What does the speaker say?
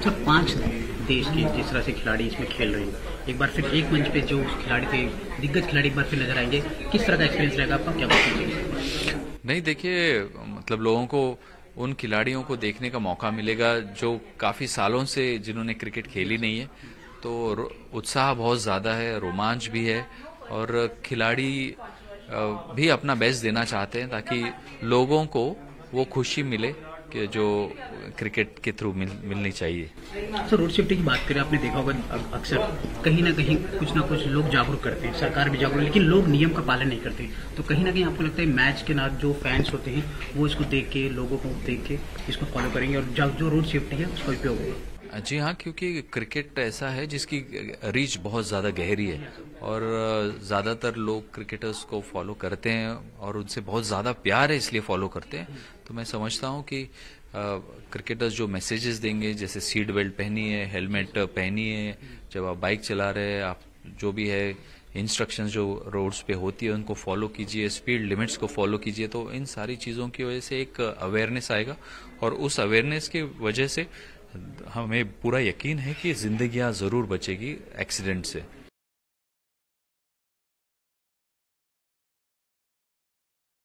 Sir पाँच देश के जिस तरह से खिलाड़ी इसमें खेल रहे हैं। एक बार फिर एक मंच पे जो खिलाड़ी थे दिग्गज खिलाड़ी एक बार फिर नज़र आएँगे। किस तरह का एक्सपीरियंस रहेगा आपका? क्या बताइए नहीं देखिए मतलब लोगों को उन खिलाड़ियों को देखने का मौका मिलेगा जो काफ़ी सालों से जिन्होंने क्रिकेट खेली नहीं है। तो उत्साह बहुत ज़्यादा है रोमांच भी है और खिलाड़ी भी अपना बेस्ट देना चाहते हैं ताकि लोगों को वो खुशी मिले। जो क्रिकेट के थ्रू मिल, मिलनी चाहिए। सर रोड सेफ्टी की बात करें आपने देखा होगा अक्सर कहीं ना कहीं कुछ ना कुछ लोग जागरूक करते हैं सरकार भी जागरूक लेकिन लोग नियम का पालन नहीं करते। तो कहीं ना कहीं आपको लगता है मैच के नाथ जो फैंस होते हैं वो इसको देख के लोगों को देख के इसको फॉलो करेंगे और जो- जो रोड सेफ्टी है उसका उपयोग होगा। जी हाँ क्योंकि क्रिकेट ऐसा है जिसकी रीच बहुत ज़्यादा गहरी है और ज़्यादातर लोग क्रिकेटर्स को फॉलो करते हैं और उनसे बहुत ज़्यादा प्यार है, इसलिए फॉलो करते हैं। तो मैं समझता हूँ कि क्रिकेटर्स जो मैसेजेस देंगे, जैसे सीट बेल्ट पहनिए हेलमेट पहनिए जब आप बाइक चला रहे हैं, आप जो भी है इंस्ट्रक्शन जो रोड्स पे होती है, उनको फॉलो कीजिए, स्पीड लिमिट्स को फॉलो कीजिए तो इन सारी चीज़ों की वजह से एक अवेयरनेस आएगा और उस अवेयरनेस की वजह से हमें पूरा यकीन है कि जिंदगियाँ ज़रूर बचेगी एक्सीडेंट से।